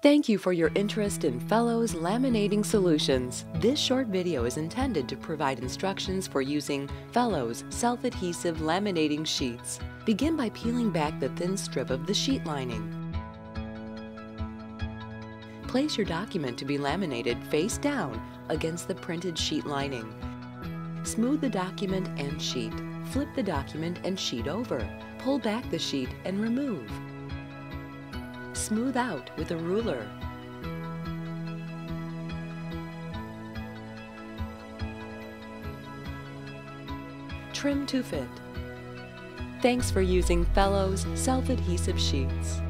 Thank you for your interest in Fellowes Laminating Solutions. This short video is intended to provide instructions for using Fellowes self-adhesive laminating sheets. Begin by peeling back the thin strip of the sheet lining. Place your document to be laminated face down against the printed sheet lining. Smooth the document and sheet. Flip the document and sheet over. Pull back the sheet and remove smooth out with a ruler. Trim to fit. Thanks for using Fellowes self-adhesive sheets.